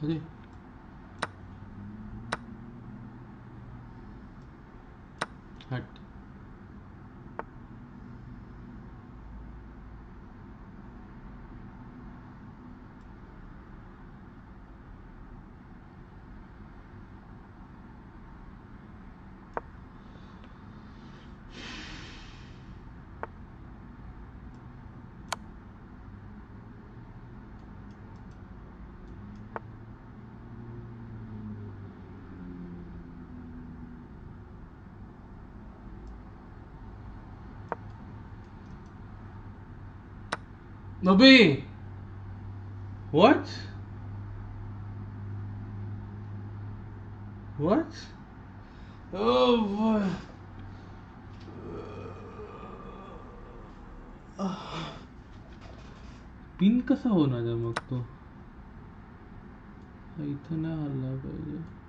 快点 Nabi! What? What? Oh boy. Pin कसा होणार मग तो इथं नाही हल्ला पाहिजे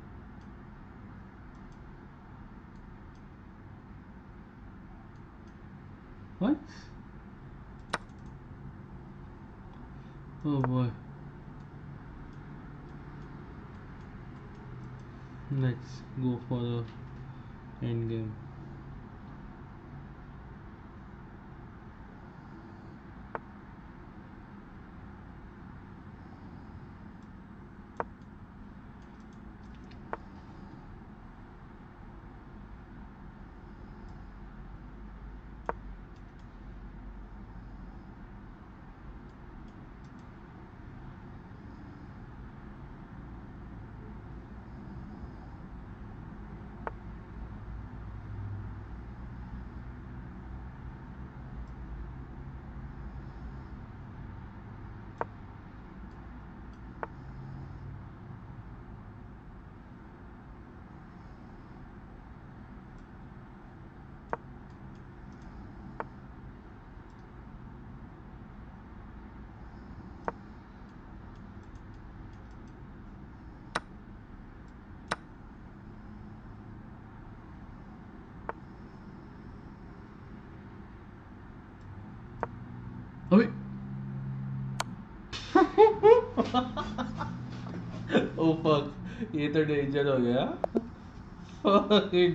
ओ फक ये तो डेंजर हो गया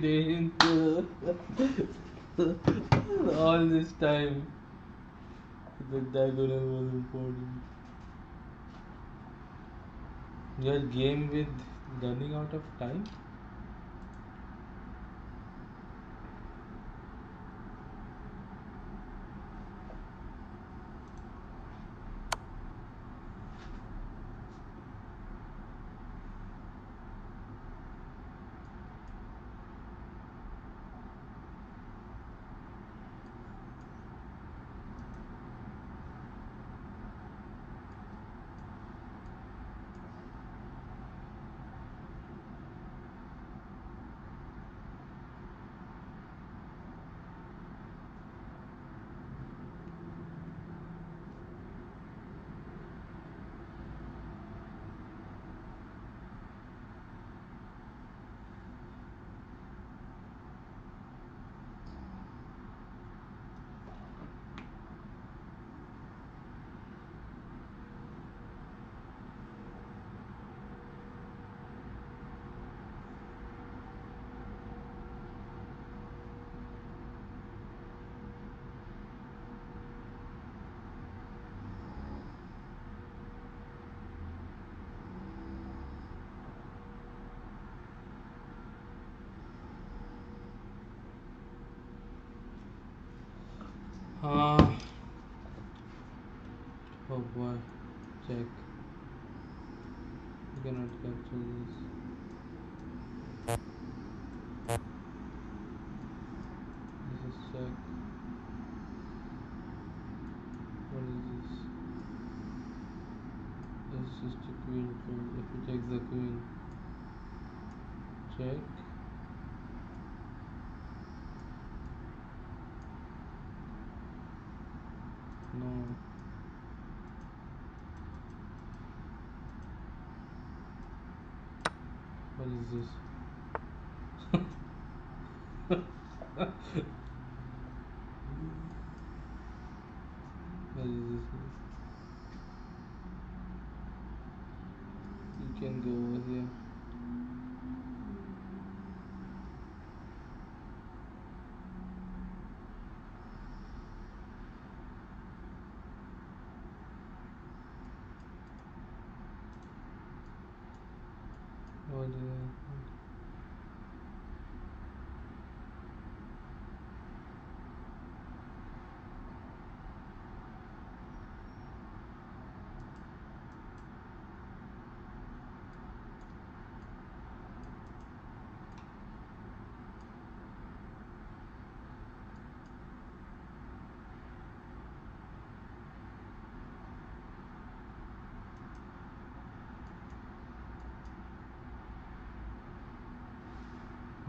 danger all this time the diagonal was important your game with running out of time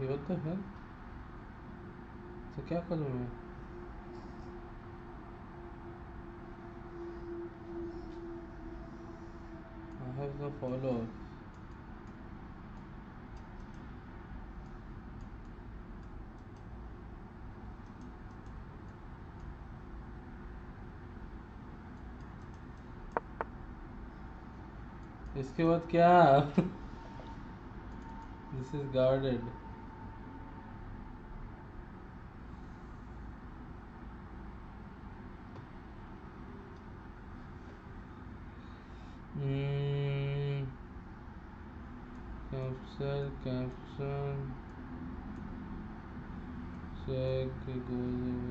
ये the hell? तो क्या करूँ मैं have the follow इसके बाद क्या This is guarded. Jackson. Jack goes away.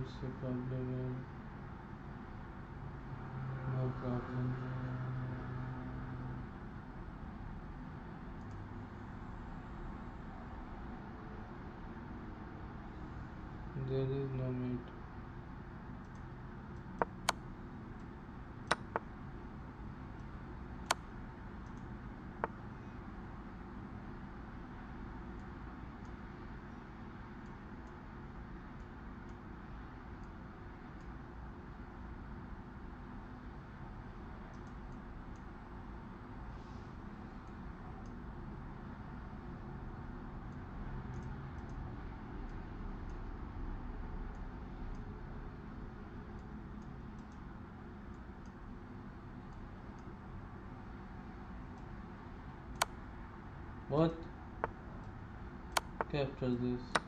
What's the problem here? No problem. There is no meat. What? Capture this.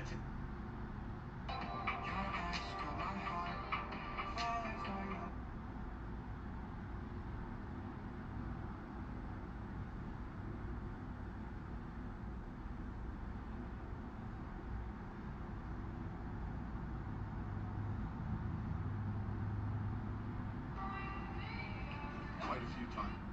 Quite a few times.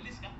obedezca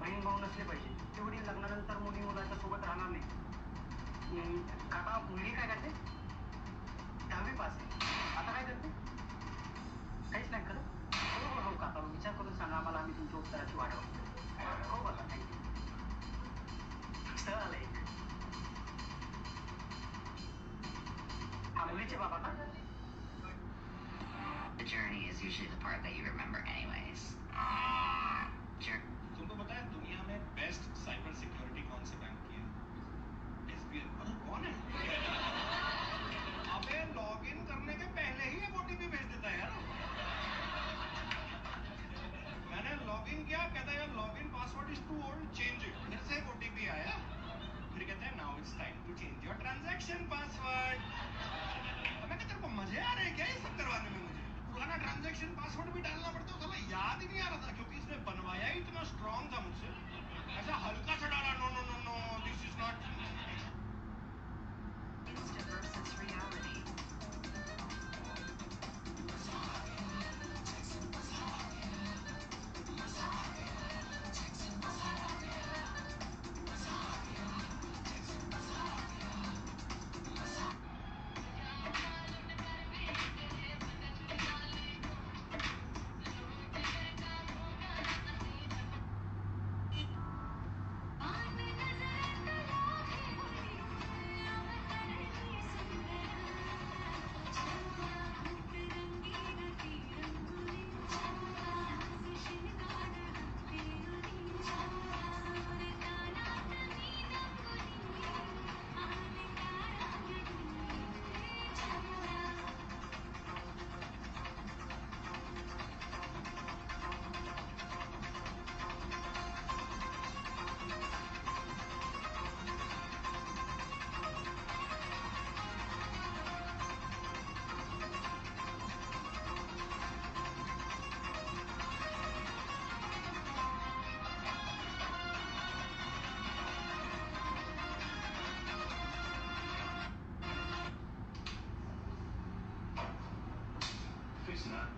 बहीण भाऊ नसले पाहिजे. ते वडील लग्नानंतर मुली मुलाच्या सोबत राहणार नाही काका मुलगी काय करते? दहावी पास आहे. आता काय करते? काहीच नाही करत. हो हो हो काका विचार करून सांगा आम्हाला आम्ही तुमच्या उत्तराची वाट बघतो. हो बघा थँक्यू स्थळ आलं एक हा मुलीचे बाबा का? The journey is usually the part that you remember anyways. Ah, Jour- तुमको दुनिया में बेस्ट साइबर सिक्योरिटी कौन से बैंक की है? एसबीआई अरे कौन है? अबे लॉगिन करने के पहले ही ये ओटीपी भेज देता है यार। मैंने लॉगिन किया, कहता है, यार login password is too old change it फिर से एक ओटीपी आया। फिर कहता है now it's time to change your transaction password मैं तेरे को मज़े आ रहे हैं क्या ये सब करवाने में? पुराना ट्रांजेक्शन पासवर्ड भी डालना पड़ता था याद ही नहीं आ रहा था, क्योंकि इसने बनवाया ही इतना स्ट्रांग था मुझसे। ऐसा हल्का सा डाला no no no no this is not tonight.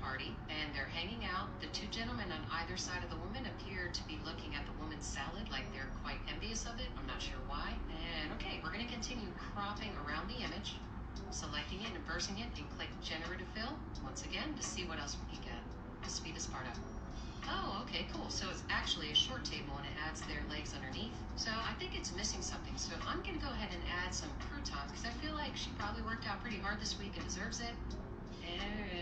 Party and they're hanging out. The two gentlemen on either side of the woman appear to be looking at the woman's salad like they're quite envious of it. I'm not sure why. And okay, we're going to continue cropping around the image, selecting it, and inversing it, and click generative fill once again to see what else we can get. To speed this part up. Oh, okay, cool. So it's actually a short table and it adds their legs underneath. So I think it's missing something. So I'm going to go ahead and add some croutons because I feel like she probably worked out pretty hard this week and deserves it. And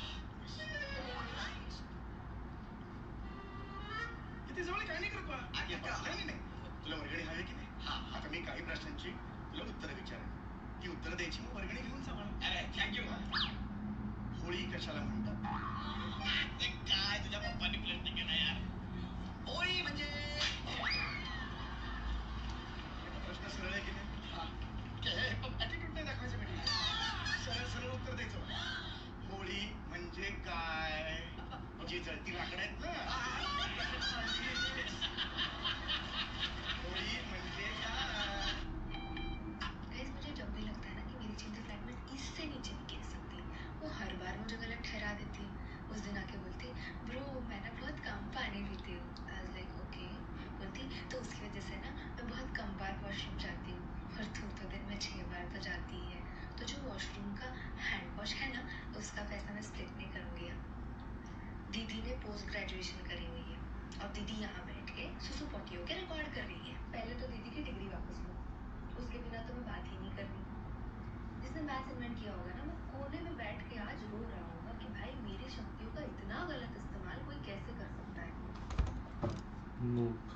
किती जवळ काय नाही करत बा नाही नाही. तुला वर्गणी हवी की नाही? आता मी काही प्रश्नांची तुला उत्तरं विचारेन. ती उत्तरं द्यायची मग वर्गणी घेऊन सांभाळ. अरे थँक्यू होळी कशाला म्हणतात? ते काय? तुझ्या पप्पांनी प्रश्न केला यार. होळी म्हणजे आता प्रश्न सरळ आहे की नाही? ऍटिट्यूड नाही दाखवायचं म्हणजे सरळ सरळ उत्तर द्यायचं. होळी म्हणजे काय? इससे नीचे वो हर बार मुझे गलत आके बोलती ना बहुत कम पानी पीती हूँ। बोलती तो उसकी वजह से ना मैं बहुत कम बार वॉशरूम जाती हूँ। और दिन में बार तो जाती ही तो जो वॉशरूम का हैंड वॉश है ना, उसका पैसा मैं स्प्लिट नहीं करूँगी दीदी ने पोस्ट ग्रेजुएशन करी हुई है। और दीदी यहाँ बैठ के सुसु पोटी होकर रिकॉर्ड कर रही है। पहले तो दीदी की डिग्री वापस लो। उसके बिना तो मैं बात ही नहीं करनी जिसने मैथ्स इन्वेंट किया होगा ना, मैं कोने में बैठ के आज रो रहा होगा कि भाई मेरी शक्तियों का इतना गलत इस्तेमाल कोई कैसे कर सकता है? मूक